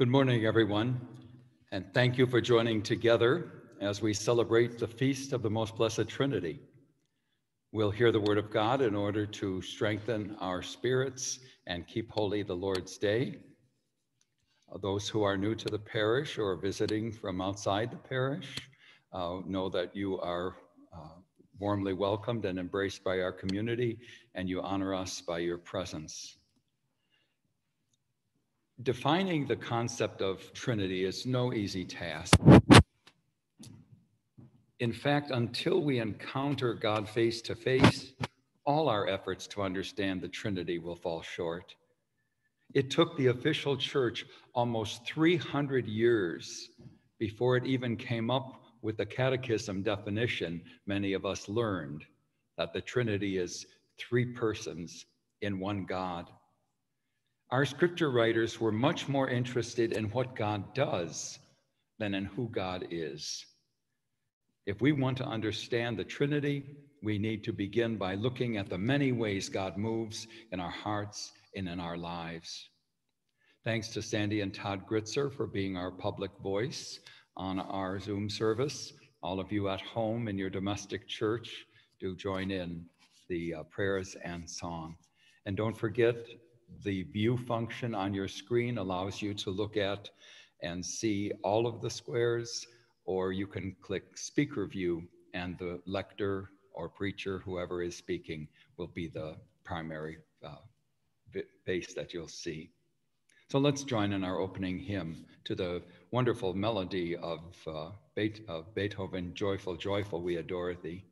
Good morning, everyone, and thank you for joining together as we celebrate the feast of the Most Blessed Trinity. We'll hear the Word of God in order to strengthen our spirits and keep holy the Lord's Day. Those who are new to the parish or visiting from outside the parish uh, know that you are uh, warmly welcomed and embraced by our community, and you honor us by your presence. Defining the concept of Trinity is no easy task. In fact, until we encounter God face to face, all our efforts to understand the Trinity will fall short. It took the official church almost 300 years before it even came up with the catechism definition many of us learned that the Trinity is three persons in one God. Our scripture writers were much more interested in what God does than in who God is. If we want to understand the Trinity, we need to begin by looking at the many ways God moves in our hearts and in our lives. Thanks to Sandy and Todd Gritzer for being our public voice on our Zoom service. All of you at home in your domestic church, do join in the uh, prayers and song. And don't forget, the view function on your screen allows you to look at and see all of the squares, or you can click speaker view and the lector or preacher, whoever is speaking, will be the primary uh, base that you'll see. So let's join in our opening hymn to the wonderful melody of, uh, of Beethoven, Joyful, Joyful, We Adore Thee.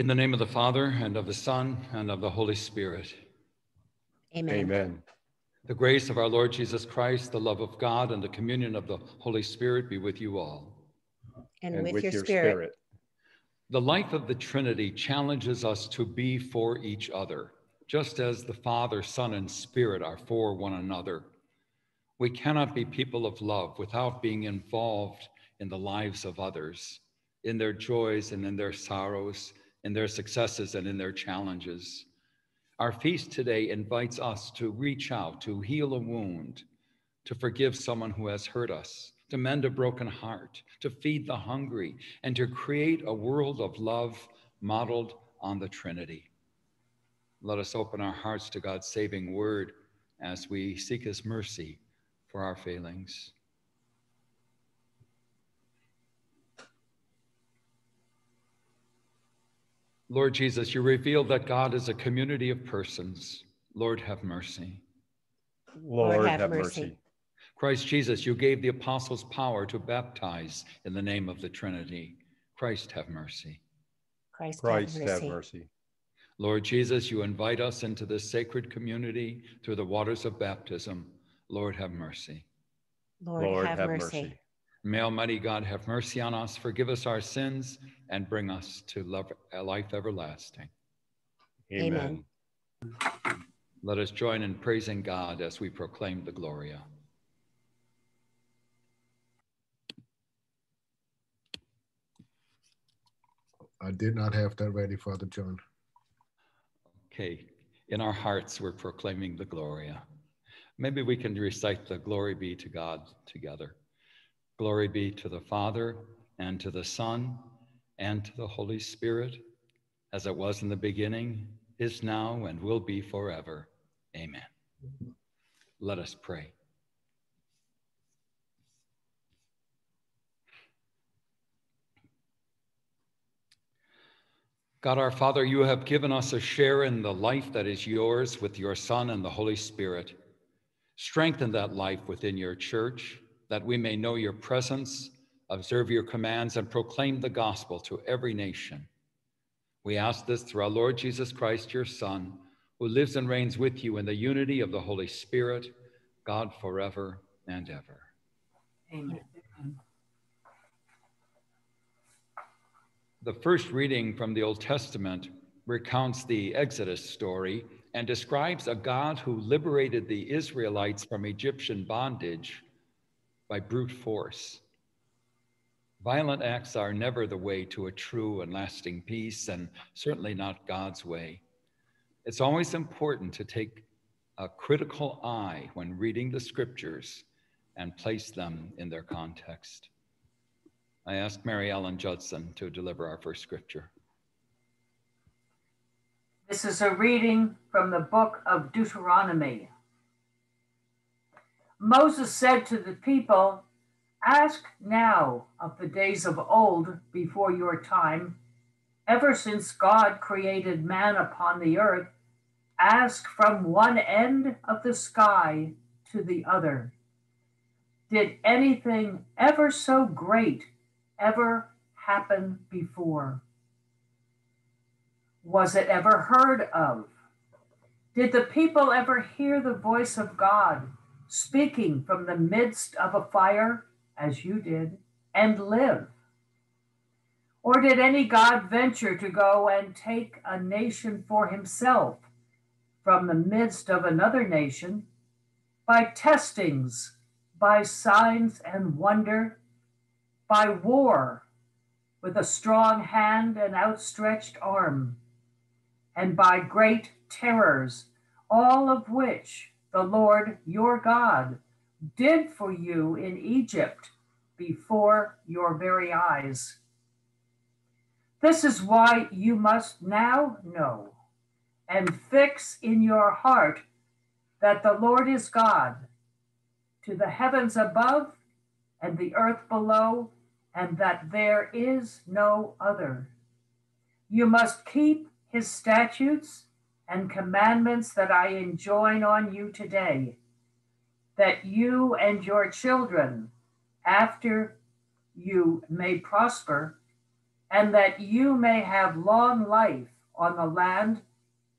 In the name of the Father, and of the Son, and of the Holy Spirit. Amen. Amen. The grace of our Lord Jesus Christ, the love of God, and the communion of the Holy Spirit be with you all. And, and with, with, your, your spirit. spirit. The life of the Trinity challenges us to be for each other, just as the Father, Son, and Spirit are for one another. We cannot be people of love without being involved in the lives of others, in their joys and in their sorrows in their successes and in their challenges. Our feast today invites us to reach out, to heal a wound, to forgive someone who has hurt us, to mend a broken heart, to feed the hungry, and to create a world of love modeled on the Trinity. Let us open our hearts to God's saving word as we seek his mercy for our failings. Lord Jesus, you revealed that God is a community of persons. Lord, have mercy. Lord, Lord have, have mercy. mercy. Christ Jesus, you gave the apostles power to baptize in the name of the Trinity. Christ, have mercy. Christ, Christ have, mercy. have mercy. Lord Jesus, you invite us into this sacred community through the waters of baptism. Lord, have mercy. Lord, Lord have, have mercy. mercy. May Almighty God have mercy on us, forgive us our sins, and bring us to love, uh, life everlasting. Amen. Amen. Let us join in praising God as we proclaim the Gloria. I did not have that ready, Father John. Okay, in our hearts, we're proclaiming the Gloria. Maybe we can recite the Glory be to God together. Glory be to the Father, and to the Son, and to the Holy Spirit, as it was in the beginning, is now, and will be forever. Amen. Let us pray. God our Father, you have given us a share in the life that is yours with your Son and the Holy Spirit. Strengthen that life within your church, that we may know your presence, observe your commands, and proclaim the gospel to every nation. We ask this through our Lord Jesus Christ, your Son, who lives and reigns with you in the unity of the Holy Spirit, God forever and ever. Amen. The first reading from the Old Testament recounts the Exodus story and describes a God who liberated the Israelites from Egyptian bondage by brute force. Violent acts are never the way to a true and lasting peace, and certainly not God's way. It's always important to take a critical eye when reading the scriptures and place them in their context. I ask Mary Ellen Judson to deliver our first scripture. This is a reading from the book of Deuteronomy. Moses said to the people, Ask now of the days of old before your time, ever since God created man upon the earth, ask from one end of the sky to the other. Did anything ever so great ever happen before? Was it ever heard of? Did the people ever hear the voice of God speaking from the midst of a fire, as you did, and live? Or did any God venture to go and take a nation for himself from the midst of another nation by testings, by signs and wonder, by war with a strong hand and outstretched arm, and by great terrors, all of which the Lord your God did for you in Egypt before your very eyes. This is why you must now know and fix in your heart that the Lord is God. To the heavens above and the earth below, and that there is no other. You must keep his statutes and commandments that I enjoin on you today, that you and your children after you may prosper, and that you may have long life on the land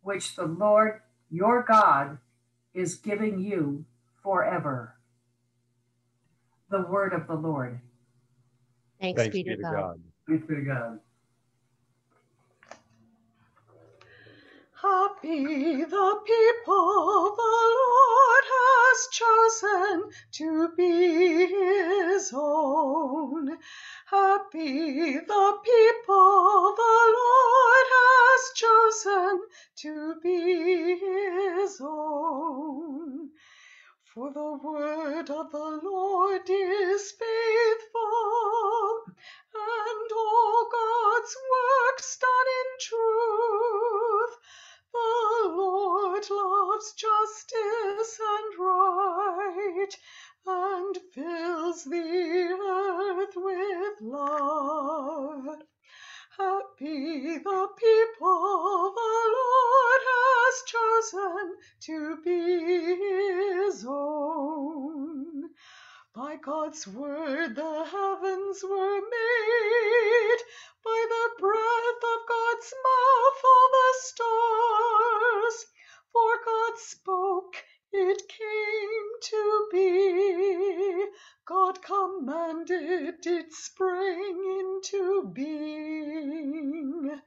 which the Lord your God is giving you forever. The word of the Lord. Thanks, Thanks be to God. God. Thanks be to God. Happy the people the Lord has chosen to be his own. Happy the people the Lord has chosen to be his own. For the word of the Lord is faithful, and all God's works done in truth. The Lord loves justice and right, and fills the earth with love. Happy the people the Lord has chosen to be his own. By God's word the heavens were made, by the breath of God's mouth all the stars. For God spoke, it came to be. God commanded, it sprang into being.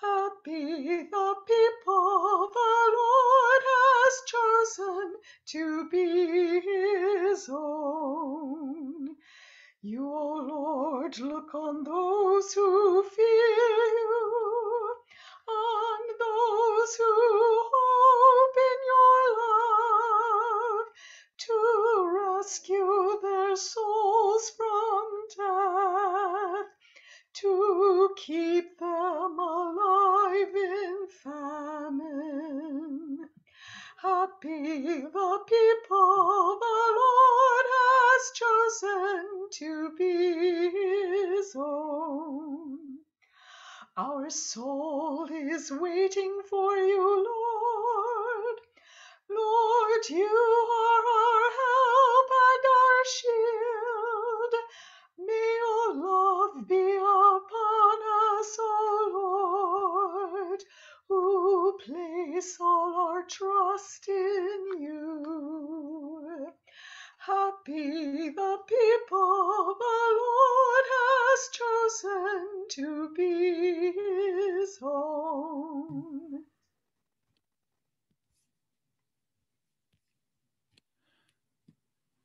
Happy the people the Lord has chosen to be his own. You, O Lord, look on those soul is waiting for you,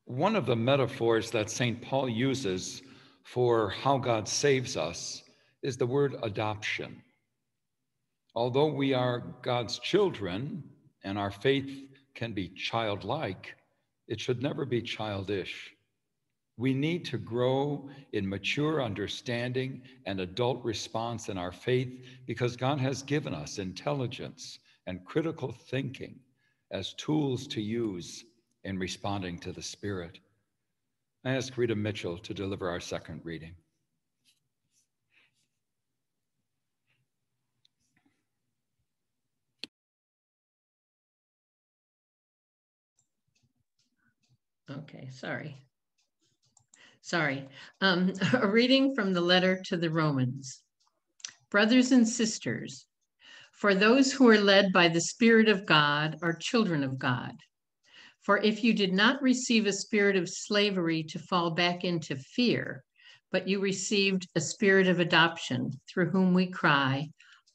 One of the metaphors that St. Paul uses for how God saves us is the word adoption. Although we are God's children and our faith can be childlike, it should never be childish. We need to grow in mature understanding and adult response in our faith because God has given us intelligence and critical thinking as tools to use in responding to the Spirit. I ask Rita Mitchell to deliver our second reading. Okay, sorry. Sorry. Um, a reading from the letter to the Romans. Brothers and sisters, for those who are led by the Spirit of God are children of God. For if you did not receive a spirit of slavery to fall back into fear, but you received a spirit of adoption through whom we cry,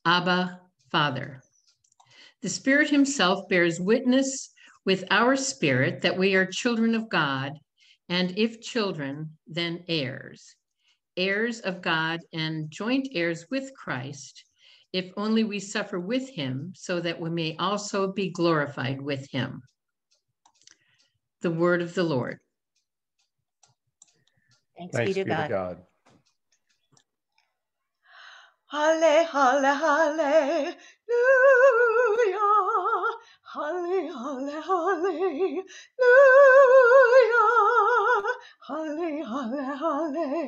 Abba, Father. The Spirit Himself bears witness with our spirit that we are children of God, and if children, then heirs, heirs of God and joint heirs with Christ, if only we suffer with him, so that we may also be glorified with him. The word of the Lord. Thanks, Thanks be, to, be God. to God. Halle, halle, hallelujah. Halle, halle, hallelujah. Halle, halle, hallelujah.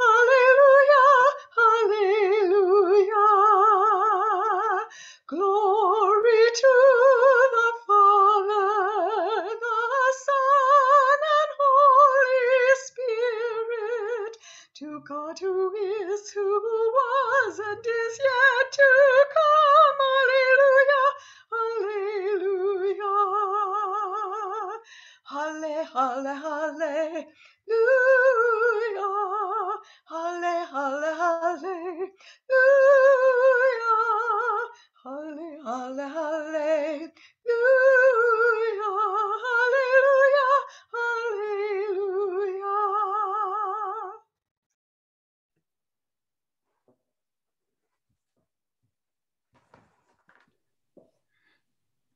Hallelujah. Hallelujah. Glory to to God who is, who was, and is yet to come. Alleluia. Alleluia. Halle, halle. Halle,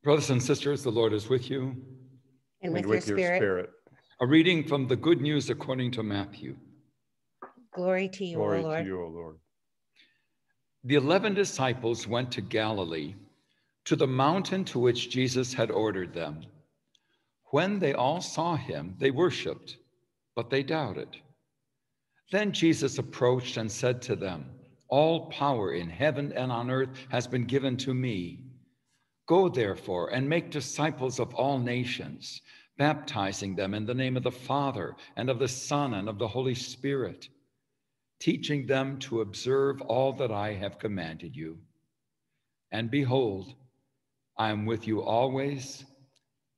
Brothers and sisters, the Lord is with you. And with, with your, spirit. spirit. A reading from the Good News according to Matthew. Glory to you, Glory o Lord. to you, O Lord. The 11 disciples went to Galilee, to the mountain to which Jesus had ordered them. When they all saw him, they worshiped, but they doubted. Then Jesus approached and said to them, All power in heaven and on earth has been given to me. Go therefore and make disciples of all nations, baptizing them in the name of the Father and of the Son and of the Holy Spirit, teaching them to observe all that I have commanded you. And behold, I am with you always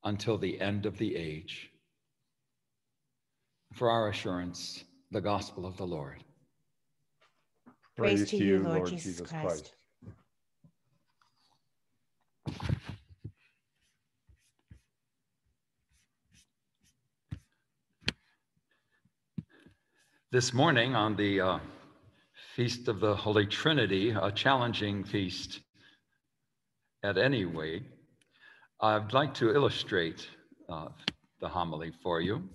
until the end of the age. For our assurance, the gospel of the Lord. Praise, Praise to you, Lord, Lord Jesus, Jesus Christ. Christ. This morning on the uh, Feast of the Holy Trinity, a challenging feast at any rate, I'd like to illustrate uh, the homily for you.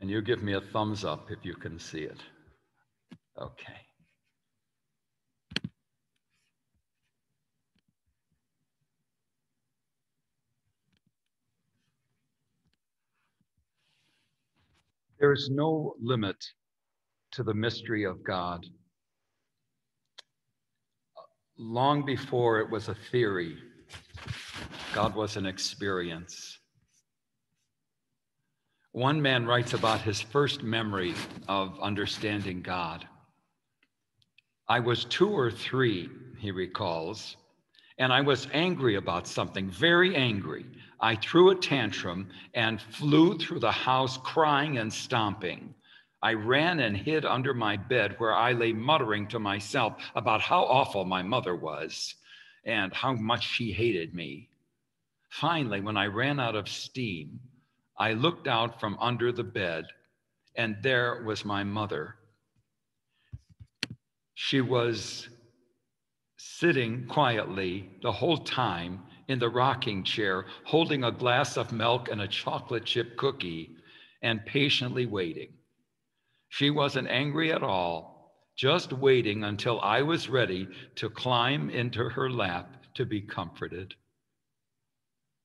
And you give me a thumbs up if you can see it. Okay. There is no limit to the mystery of God. Long before it was a theory, God was an experience. One man writes about his first memory of understanding God. I was two or three, he recalls, and I was angry about something, very angry. I threw a tantrum and flew through the house crying and stomping. I ran and hid under my bed where I lay muttering to myself about how awful my mother was and how much she hated me. Finally, when I ran out of steam, I looked out from under the bed, and there was my mother. She was sitting quietly the whole time in the rocking chair, holding a glass of milk and a chocolate chip cookie, and patiently waiting. She wasn't angry at all, just waiting until I was ready to climb into her lap to be comforted.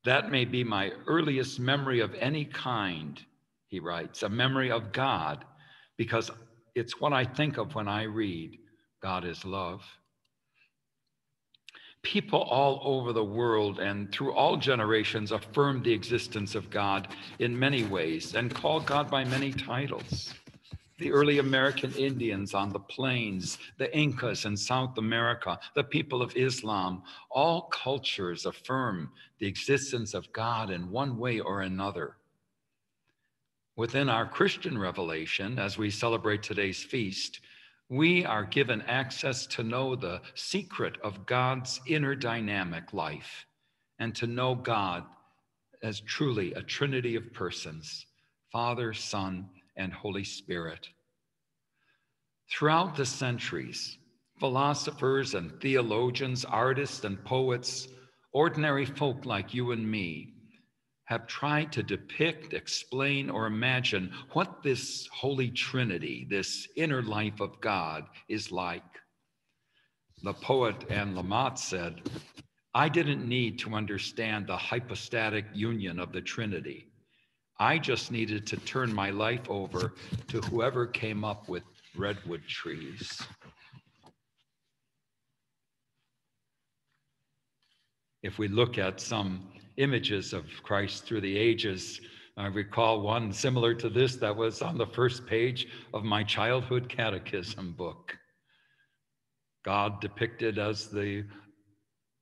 That may be my earliest memory of any kind, he writes, a memory of God, because it's what I think of when I read God is love. People all over the world and through all generations affirm the existence of God in many ways and call God by many titles the early American Indians on the plains, the Incas in South America, the people of Islam, all cultures affirm the existence of God in one way or another. Within our Christian revelation, as we celebrate today's feast, we are given access to know the secret of God's inner dynamic life and to know God as truly a trinity of persons Father, Son, and Holy Spirit. Throughout the centuries, philosophers and theologians, artists and poets, ordinary folk like you and me, have tried to depict, explain, or imagine what this Holy Trinity, this inner life of God, is like. The poet Anne Lamott said, I didn't need to understand the hypostatic union of the Trinity. I just needed to turn my life over to whoever came up with redwood trees. If we look at some images of Christ through the ages, I recall one similar to this that was on the first page of my childhood catechism book. God depicted as the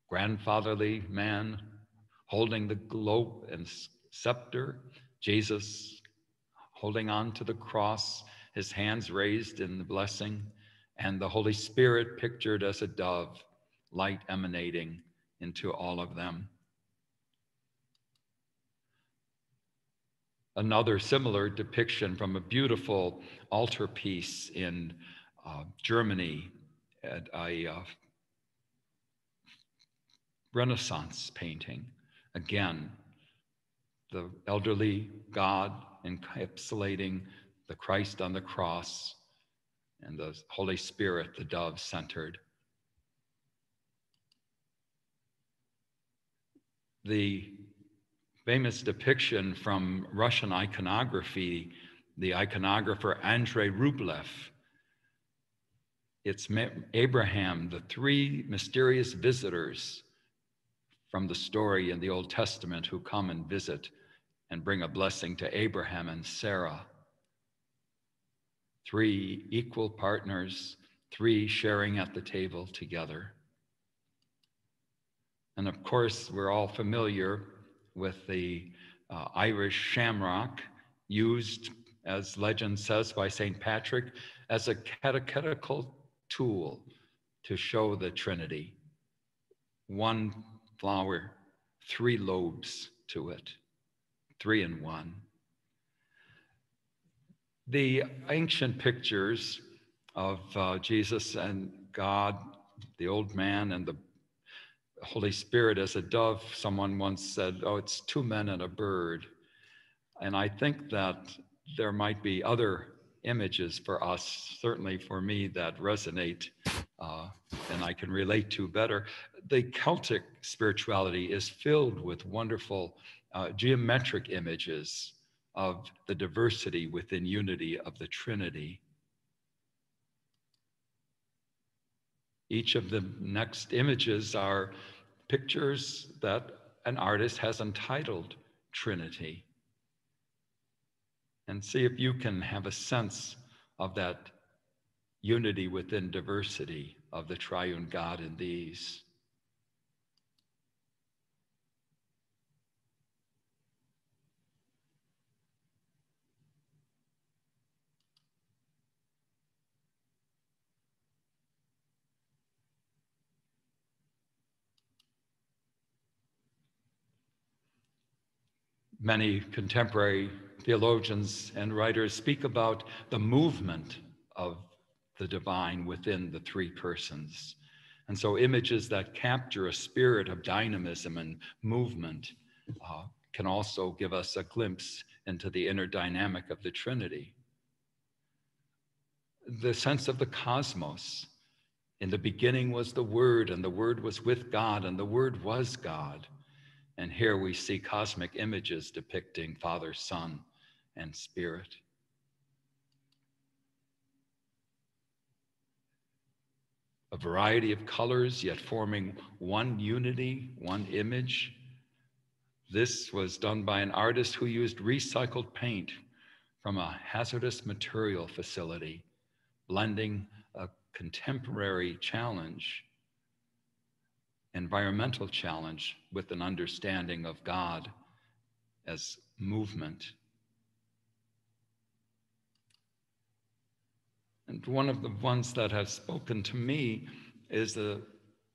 grandfatherly man holding the globe and scepter, Jesus holding on to the cross, his hands raised in the blessing, and the Holy Spirit pictured as a dove light emanating into all of them. Another similar depiction from a beautiful altarpiece in uh, Germany at a uh, Renaissance painting. Again, the elderly God encapsulating the Christ on the cross and the Holy Spirit, the dove centered. The famous depiction from Russian iconography, the iconographer Andrei Rublev. It's Abraham, the three mysterious visitors from the story in the Old Testament who come and visit and bring a blessing to Abraham and Sarah. Three equal partners, three sharing at the table together. And of course, we're all familiar with the uh, Irish shamrock used, as legend says, by St. Patrick as a catechetical tool to show the Trinity. One flower, three lobes to it, three in one. The ancient pictures of uh, Jesus and God, the old man and the Holy Spirit as a dove, someone once said, Oh, it's two men and a bird. And I think that there might be other images for us, certainly for me, that resonate uh, and I can relate to better. The Celtic spirituality is filled with wonderful uh, geometric images of the diversity within unity of the Trinity. Each of the next images are pictures that an artist has entitled Trinity. And see if you can have a sense of that unity within diversity of the triune God in these. Many contemporary theologians and writers speak about the movement of the divine within the three persons. And so, images that capture a spirit of dynamism and movement uh, can also give us a glimpse into the inner dynamic of the Trinity. The sense of the cosmos. In the beginning was the Word, and the Word was with God, and the Word was God. And here we see cosmic images depicting Father, Son, and Spirit. A variety of colors, yet forming one unity, one image. This was done by an artist who used recycled paint from a hazardous material facility, blending a contemporary challenge environmental challenge with an understanding of God as movement. And one of the ones that has spoken to me is the,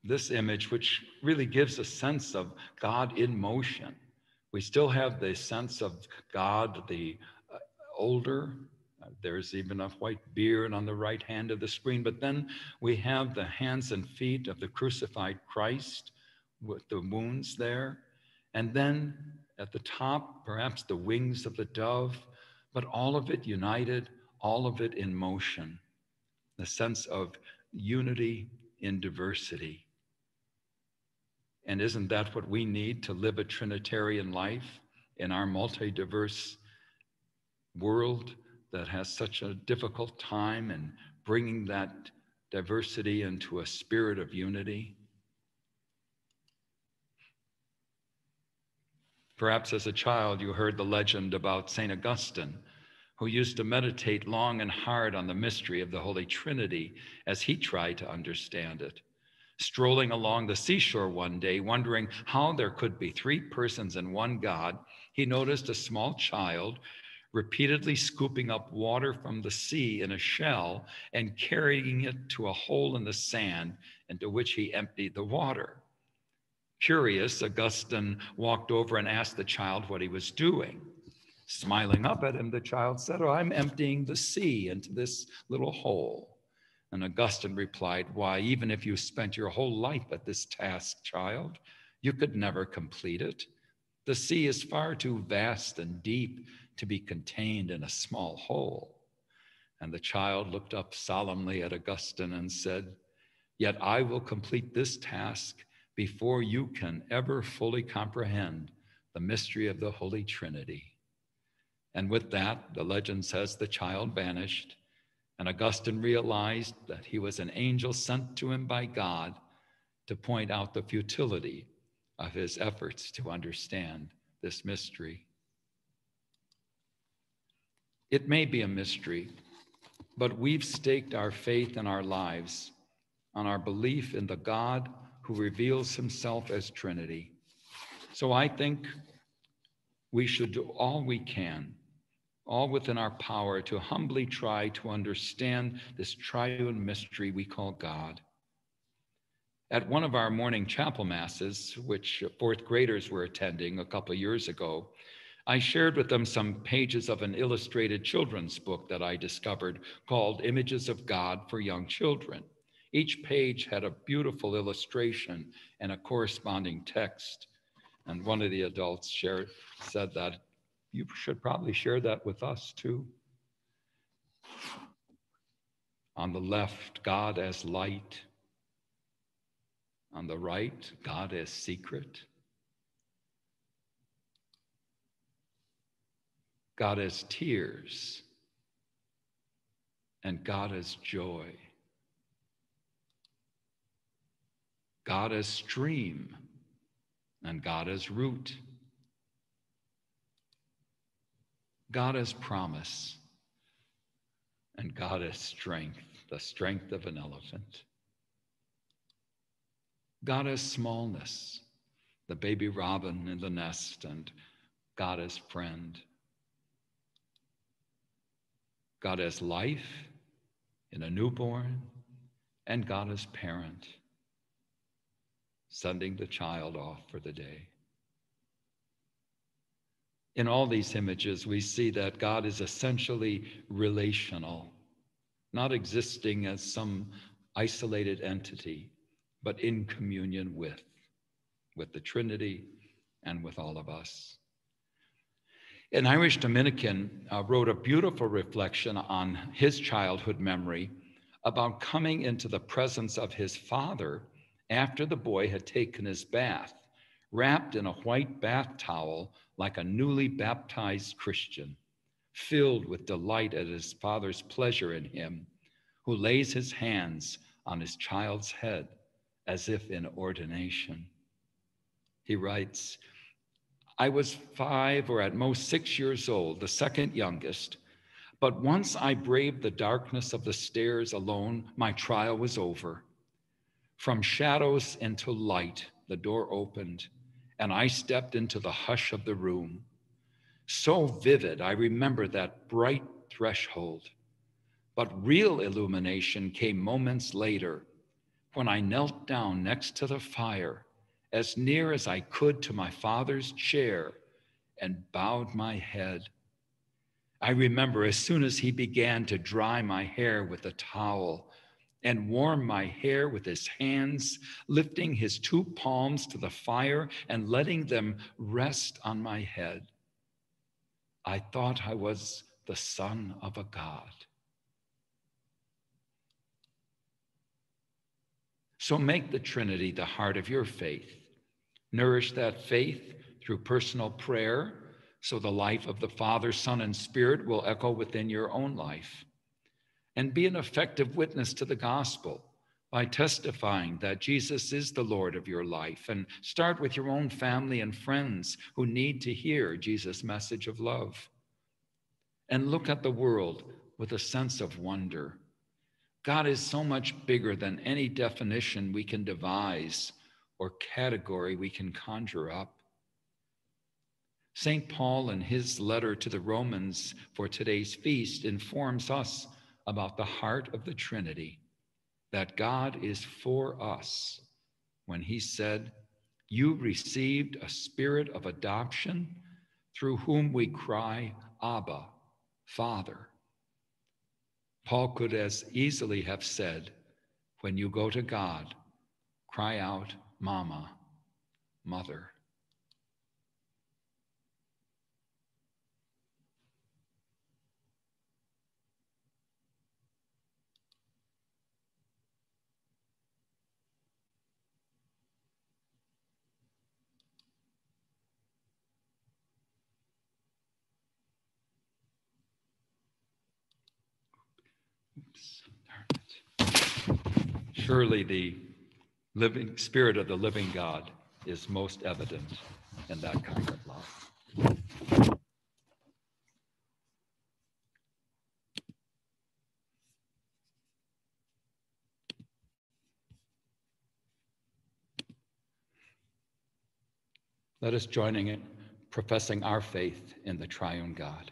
this image, which really gives a sense of God in motion. We still have the sense of God, the uh, older, there's even a white beard on the right hand of the screen. But then we have the hands and feet of the crucified Christ with the wounds there. And then at the top, perhaps the wings of the dove, but all of it united, all of it in motion. The sense of unity in diversity. And isn't that what we need to live a Trinitarian life in our multi diverse world? That has such a difficult time in bringing that diversity into a spirit of unity. Perhaps as a child, you heard the legend about St. Augustine, who used to meditate long and hard on the mystery of the Holy Trinity as he tried to understand it. Strolling along the seashore one day, wondering how there could be three persons in one God, he noticed a small child repeatedly scooping up water from the sea in a shell and carrying it to a hole in the sand into which he emptied the water. Curious, Augustine walked over and asked the child what he was doing. Smiling up at him, the child said, Oh, I'm emptying the sea into this little hole. And Augustine replied, Why, even if you spent your whole life at this task, child, you could never complete it. The sea is far too vast and deep to be contained in a small hole. And the child looked up solemnly at Augustine and said, Yet I will complete this task before you can ever fully comprehend the mystery of the Holy Trinity. And with that, the legend says the child vanished, and Augustine realized that he was an angel sent to him by God to point out the futility of his efforts to understand this mystery. It may be a mystery, but we've staked our faith and our lives on our belief in the God who reveals himself as Trinity. So I think we should do all we can, all within our power, to humbly try to understand this triune mystery we call God. At one of our morning chapel masses, which fourth graders were attending a couple years ago, I shared with them some pages of an illustrated children's book that I discovered called Images of God for Young Children. Each page had a beautiful illustration and a corresponding text. And one of the adults shared, said that you should probably share that with us too. On the left, God as light. On the right, God as secret. God as tears. And God as joy. God as stream and God as root. God as promise and God as strength, the strength of an elephant. God as smallness, the baby robin in the nest, and God as friend. God as life in a newborn, and God as parent sending the child off for the day. In all these images, we see that God is essentially relational, not existing as some isolated entity, but in communion with, with the Trinity and with all of us. An Irish Dominican uh, wrote a beautiful reflection on his childhood memory about coming into the presence of his father after the boy had taken his bath, wrapped in a white bath towel like a newly baptized Christian, filled with delight at his father's pleasure in him, who lays his hands on his child's head as if in ordination. He writes, I was five or at most six years old, the second youngest. But once I braved the darkness of the stairs alone, my trial was over. From shadows into light, the door opened, and I stepped into the hush of the room. So vivid, I remember that bright threshold. But real illumination came moments later when I knelt down next to the fire, as near as I could to my father's chair, and bowed my head. I remember as soon as he began to dry my hair with a towel, and warm my hair with his hands, lifting his two palms to the fire and letting them rest on my head. I thought I was the son of a God. So make the Trinity the heart of your faith. Nourish that faith through personal prayer so the life of the Father, Son, and Spirit will echo within your own life and be an effective witness to the gospel by testifying that Jesus is the Lord of your life. And start with your own family and friends who need to hear Jesus' message of love. And look at the world with a sense of wonder. God is so much bigger than any definition we can devise or category we can conjure up. St. Paul, in his letter to the Romans for today's feast, informs us about the heart of the Trinity. that God is for us when he said, You received a spirit of adoption through whom we cry, Abba, Father. Paul could as easily have said, When you go to God, cry out, Mama, Mother. Surely the living spirit of the living God is most evident in that kind of love. Let us joining in professing our faith in the triune God.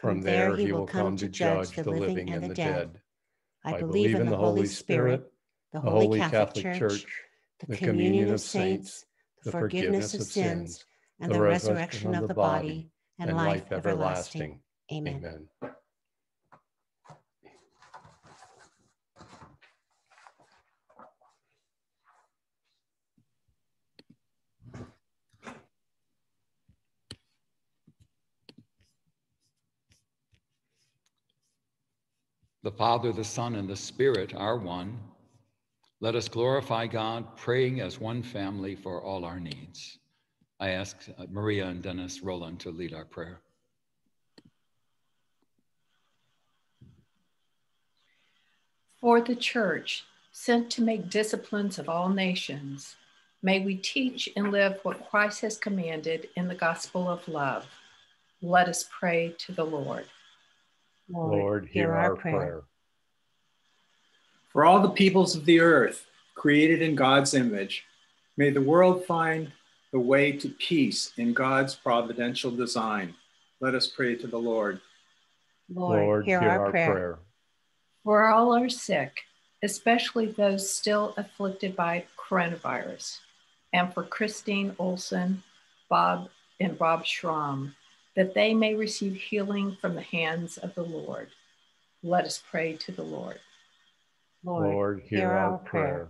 From there he will come to judge the living and the dead. I believe in the Holy Spirit, the Holy Catholic Church, the communion of saints, the forgiveness of sins, and the resurrection of the body, and life everlasting. Amen. The Father, the Son, and the Spirit are one. Let us glorify God, praying as one family for all our needs. I ask uh, Maria and Dennis Roland to lead our prayer. For the church, sent to make disciplines of all nations, may we teach and live what Christ has commanded in the gospel of love. Let us pray to the Lord. Lord, hear our prayer. For all the peoples of the earth, created in God's image, may the world find the way to peace in God's providential design. Let us pray to the Lord. Lord, hear, our, prayer. For all are sick, especially those still afflicted by coronavirus, and for Christine Olson, Bob, and Bob Schramm, that they may receive healing from the hands of the Lord. Let us pray to the Lord. Lord, hear, hear our prayer.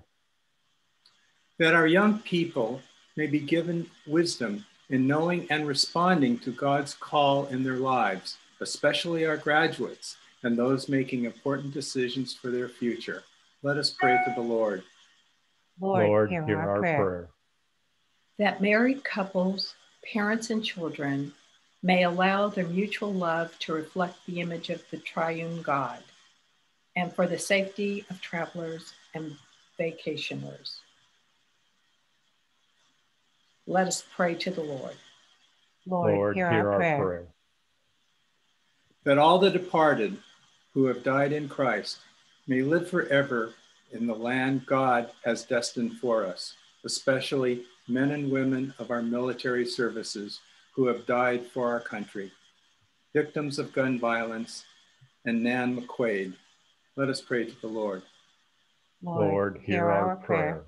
That our young people may be given wisdom in knowing and responding to God's call in their lives, especially our graduates and those making important decisions for their future. Let us pray to the Lord. Lord, Lord hear, hear, our, our prayer. prayer. That married couples, parents, and children may allow their mutual love to reflect the image of the triune God, and for the safety of travelers and vacationers. Let us pray to the Lord. Lord, Lord hear, hear, our, prayer. prayer. That all the departed who have died in Christ may live forever in the land God has destined for us, especially men and women of our military services who have died for our country, victims of gun violence, and Nan McQuaid. Let us pray to the Lord. Lord, hear, hear our, prayer.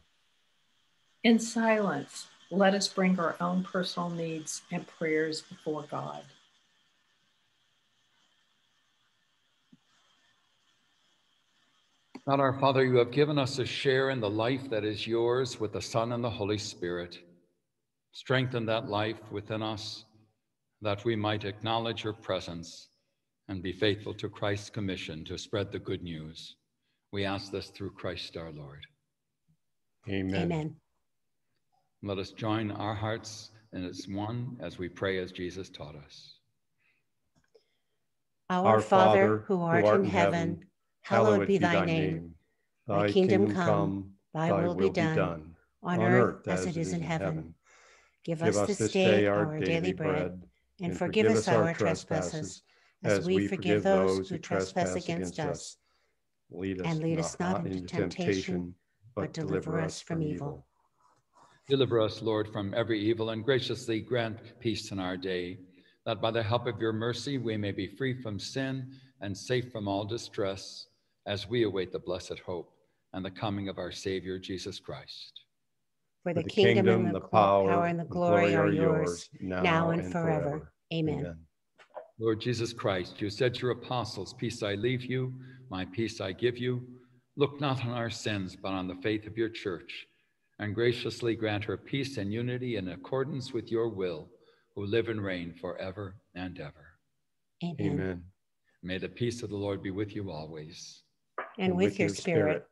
In silence, let us bring our own personal needs and prayers before God. God our Father, you have given us a share in the life that is yours with the Son and the Holy Spirit. Strengthen that life within us that we might acknowledge your presence and be faithful to Christ's commission to spread the good news. We ask this through Christ our Lord. Amen. Amen. Let us join our hearts in as one as we pray as Jesus taught us. Our Father, who art in heaven, hallowed be thy name. Thy kingdom come, thy will be done, on earth as it is in heaven. Give us this day our daily bread, and forgive us our trespasses, as we forgive those who trespass against us. And lead us not into temptation, but deliver us from evil. Deliver us, Lord, from every evil, and graciously grant peace in our day, that by the help of your mercy we may be free from sin and safe from all distress, as we await the blessed hope and the coming of our Savior, Jesus Christ. For the, kingdom, and the power, and the glory are yours, now and forever. Amen. Amen. Lord Jesus Christ, you said to your apostles, Peace I leave you, my peace I give you. Look not on our sins, but on the faith of your church, and graciously grant her peace and unity in accordance with your will, who live and reign forever and ever. Amen. Amen. May the peace of the Lord be with you always. And, and with, with, your spirit. spirit.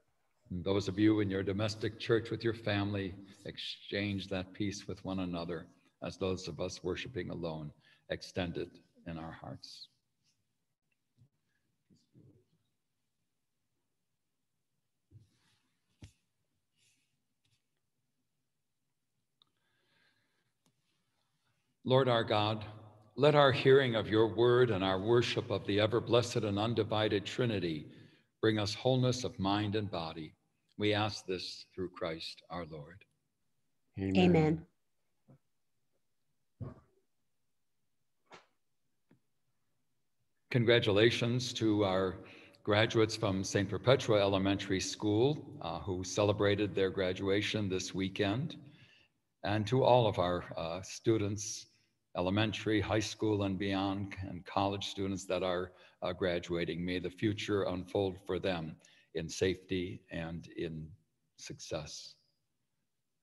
And those of you in your domestic church with your family, exchange that peace with one another as those of us worshiping alone extend it in our hearts. Lord our God, let our hearing of your word and our worship of the ever blessed and undivided Trinity bring us wholeness of mind and body. We ask this through Christ our Lord. Amen. Amen. Congratulations to our graduates from St. Perpetua Elementary School uh, who celebrated their graduation this weekend, and to all of our uh, students, elementary, high school, and beyond, and college students that are uh, graduating. May the future unfold for them in safety and in success.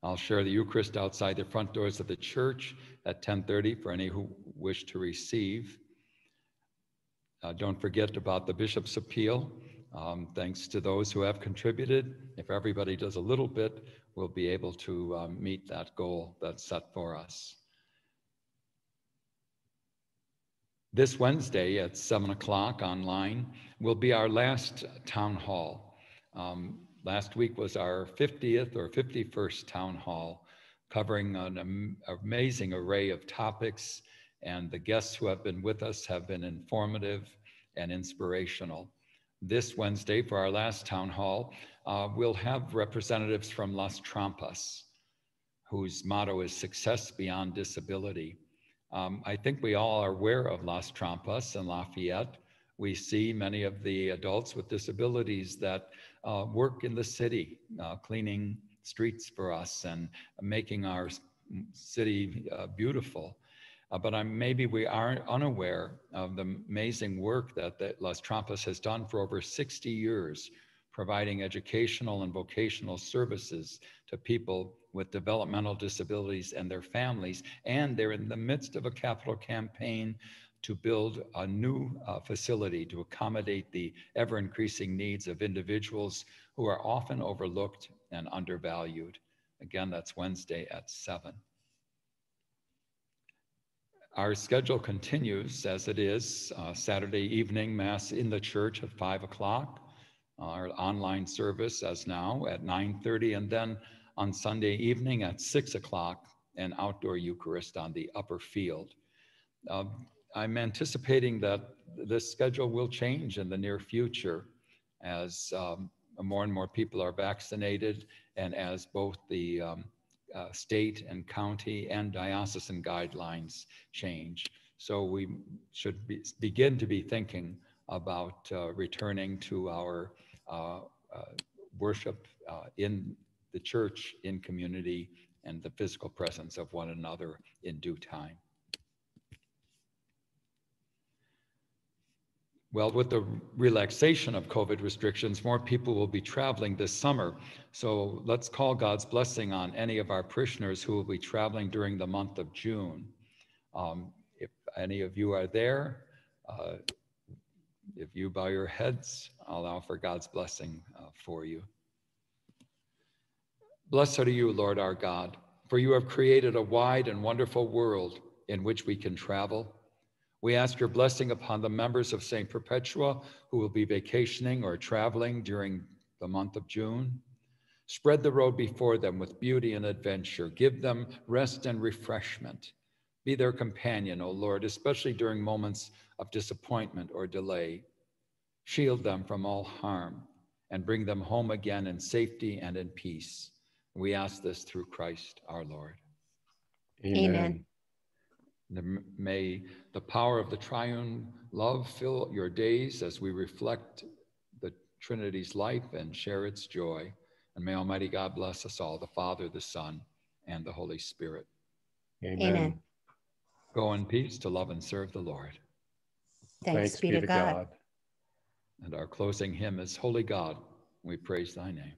I'll share the Eucharist outside the front doors of the church at 10:30 for any who wish to receive. Uh, don't forget about the bishop's appeal. Um, thanks to those who have contributed. If everybody does a little bit, we'll be able to um, meet that goal that's set for us. This Wednesday at 7 o'clock online will be our last town hall. Um, last week was our 50th or 51st town hall, covering an am amazing array of topics and the guests who have been with us have been informative and inspirational. This Wednesday, for our last town hall, uh, we'll have representatives from Las Trampas, whose motto is Success Beyond Disability. Um, I think we all are aware of Las Trampas and Lafayette. We see many of the adults with disabilities that uh, work in the city, uh, cleaning streets for us and making our city uh, beautiful. Uh, but I'm, maybe we are unaware of the amazing work that, that Las Trampas has done for over 60 years, providing educational and vocational services to people with developmental disabilities and their families. And they're in the midst of a capital campaign to build a new uh, facility to accommodate the ever increasing needs of individuals who are often overlooked and undervalued. Again, that's Wednesday at 7. Our schedule continues as it is uh, Saturday evening Mass in the church at 5 o'clock, our online service as now at 9.30, and then on Sunday evening at 6 o'clock, an outdoor Eucharist on the upper field. Uh, I'm anticipating that this schedule will change in the near future as um, more and more people are vaccinated and as both the um, uh, state and county and diocesan guidelines change. So we should be, begin to be thinking about uh, returning to our uh, uh worship uh, in the church, in community, and the physical presence of one another in due time. Well, with the relaxation of COVID restrictions, more people will be traveling this summer. So let's call God's blessing on any of our parishioners who will be traveling during the month of June. Um, if any of you are there, uh, if you bow your heads, I'll offer God's blessing uh, for you. Blessed are you, Lord our God, for you have created a wide and wonderful world in which we can travel We ask your blessing upon the members of St. Perpetua who will be vacationing or traveling during the month of June. Spread the road before them with beauty and adventure. Give them rest and refreshment. Be their companion, O Lord, especially during moments of disappointment or delay. Shield them from all harm and bring them home again in safety and in peace. We ask this through Christ our Lord. Amen. Amen. May the power of the triune love fill your days as we reflect the Trinity's life and share its joy. And may Almighty God bless us all, the Father, the Son, and the Holy Spirit. Amen. Amen. Go in peace to love and serve the Lord. Thanks, Thanks be to God. God. And our closing hymn is Holy God, we praise thy name.